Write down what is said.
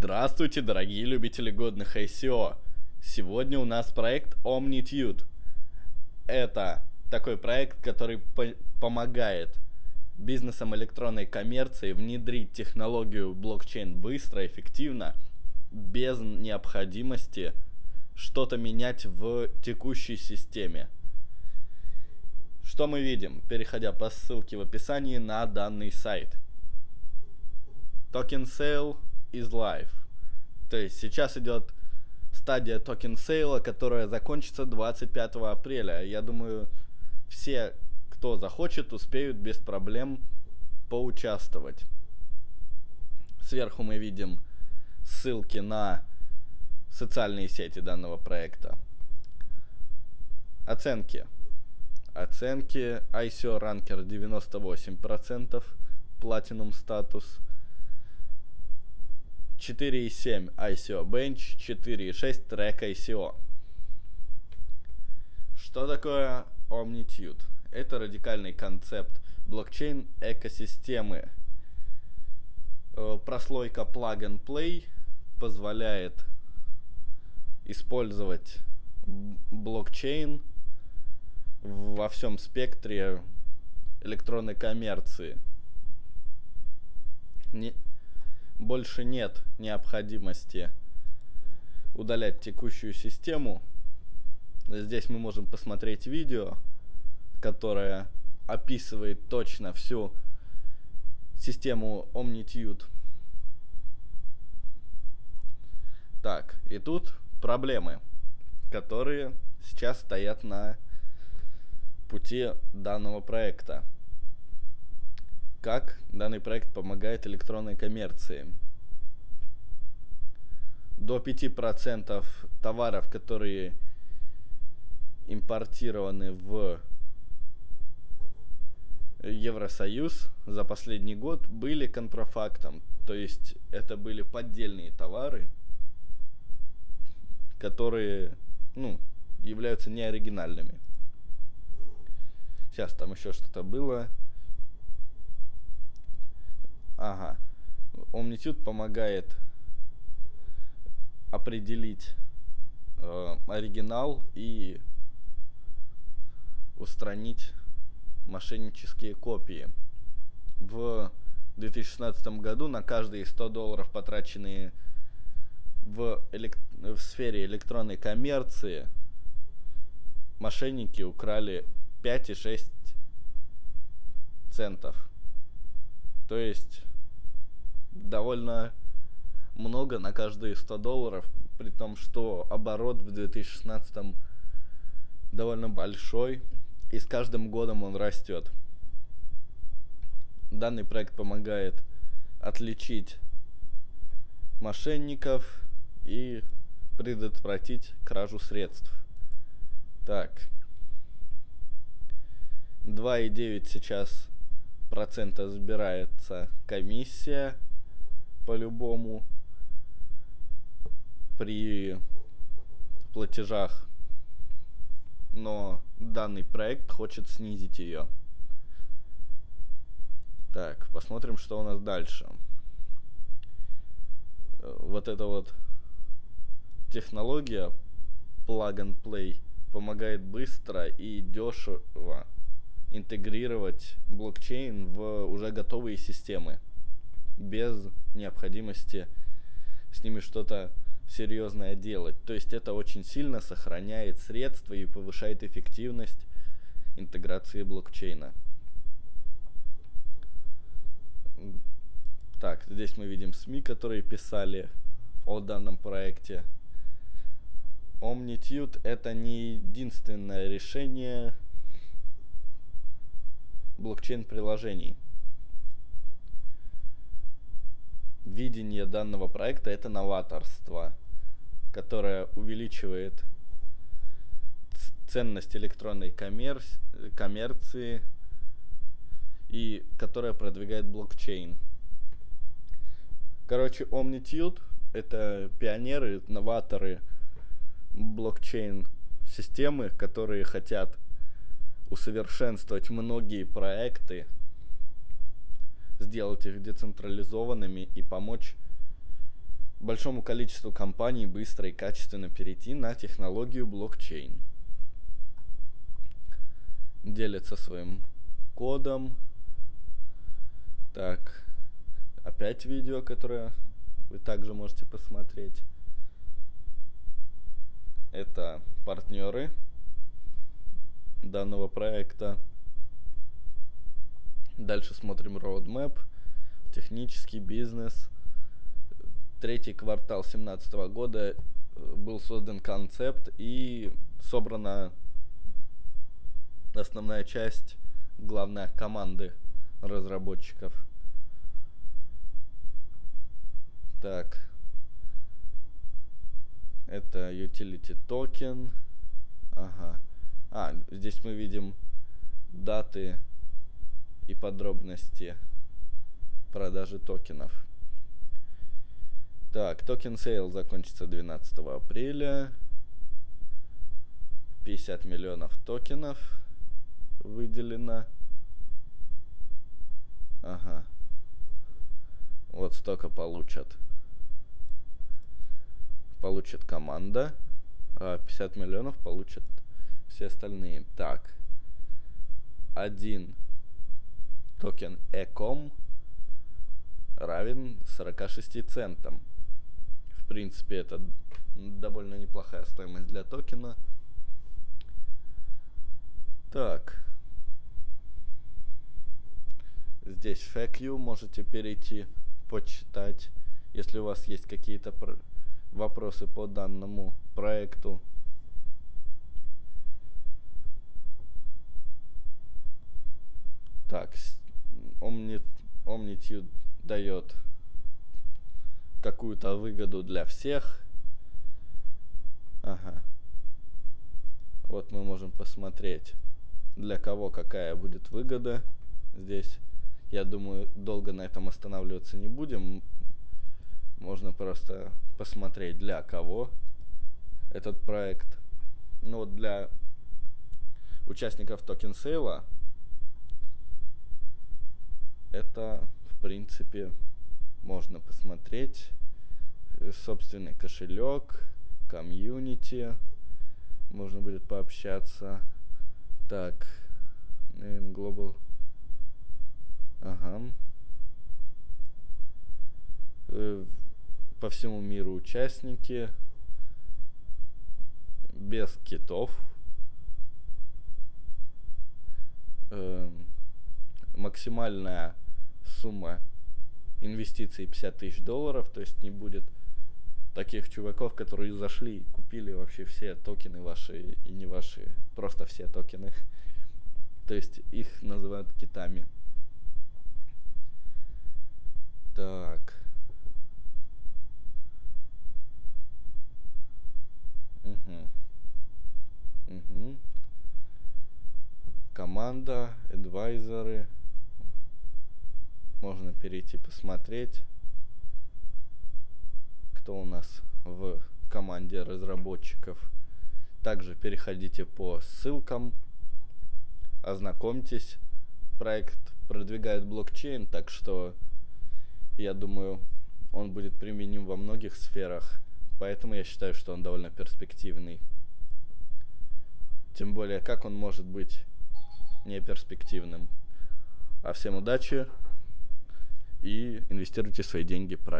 Здравствуйте, дорогие любители годных ICO! Сегодня у нас проект Omnitude. Это такой проект, который по помогает бизнесам электронной коммерции внедрить технологию блокчейн быстро, эффективно, без необходимости что-то менять в текущей системе. Что мы видим, переходя по ссылке в описании на данный сайт? Token Sale is live. То есть сейчас идет стадия token sale а, которая закончится 25 апреля. Я думаю, все, кто захочет, успеют без проблем поучаствовать. Сверху мы видим ссылки на социальные сети данного проекта. Оценки. Оценки ICO Ranker 98%, Platinum статус 4.7 ICO Bench, 4.6 Track ICO. Что такое Omnitude? Это радикальный концепт блокчейн экосистемы. Э, прослойка Plug and Play позволяет использовать блокчейн во всем спектре электронной коммерции. Не, больше нет необходимости удалять текущую систему. Здесь мы можем посмотреть видео, которое описывает точно всю систему Omnitude. Так, и тут проблемы, которые сейчас стоят на пути данного проекта как данный проект помогает электронной коммерции. До 5% товаров, которые импортированы в Евросоюз за последний год были контрафактом. То есть это были поддельные товары, которые ну, являются неоригинальными. Сейчас там еще что-то было. Ага. Omnitude помогает определить э, оригинал и устранить мошеннические копии. В 2016 году на каждые 100 долларов, потраченные в, элект... в сфере электронной коммерции, мошенники украли 5,6 центов. То есть довольно много на каждые 100 долларов, при том, что оборот в 2016 довольно большой, и с каждым годом он растет. Данный проект помогает отличить мошенников и предотвратить кражу средств. Так. 2,9 сейчас процента забирается комиссия по-любому при платежах, но данный проект хочет снизить ее. Так, посмотрим, что у нас дальше. Э, вот эта вот технология Plug and Play помогает быстро и дешево интегрировать блокчейн в уже готовые системы без необходимости с ними что-то серьезное делать. То есть это очень сильно сохраняет средства и повышает эффективность интеграции блокчейна. Так, здесь мы видим СМИ, которые писали о данном проекте. Omnitude это не единственное решение блокчейн-приложений. Видение данного проекта это новаторство, которое увеличивает ценность электронной коммерс коммерции и которая продвигает блокчейн. Короче, Omnitude это пионеры, новаторы блокчейн системы, которые хотят усовершенствовать многие проекты, сделать их децентрализованными и помочь большому количеству компаний быстро и качественно перейти на технологию блокчейн. Делятся своим кодом. Так, опять видео, которое вы также можете посмотреть. Это партнеры данного проекта. Дальше смотрим roadmap, технический бизнес. Третий квартал 2017 года э, был создан концепт и собрана основная часть, главная команды разработчиков. Так. Это utility токен. Ага. А, здесь мы видим даты и подробности продажи токенов. Так, token sale закончится 12 апреля. 50 миллионов токенов выделено. Ага. Вот столько получат. Получит команда. А 50 миллионов получат все остальные. Так. Один токен ECOM равен 46 центам. В принципе, это довольно неплохая стоимость для токена. Так. Здесь FAQ можете перейти, почитать. Если у вас есть какие-то вопросы по данному проекту, Так, Omni, Omnitude дает какую-то выгоду для всех. Ага. Вот мы можем посмотреть, для кого какая будет выгода здесь. Я думаю, долго на этом останавливаться не будем. Можно просто посмотреть, для кого этот проект. Ну вот для участников token sale а это, в принципе, можно посмотреть. Э, собственный кошелек, комьюнити. Можно будет пообщаться. Так, name global. Ага. Э, по всему миру участники. Без китов. Максимальная сумма инвестиций 50 тысяч долларов, то есть не будет таких чуваков, которые зашли и купили вообще все токены ваши и не ваши, просто все токены. То есть их называют китами. Так. Угу. Угу. Команда, адвайзеры перейти посмотреть, кто у нас в команде разработчиков. Также переходите по ссылкам, ознакомьтесь. Проект продвигает блокчейн, так что я думаю, он будет применим во многих сферах. Поэтому я считаю, что он довольно перспективный. Тем более, как он может быть не перспективным. А всем удачи! И инвестируйте свои деньги правильно.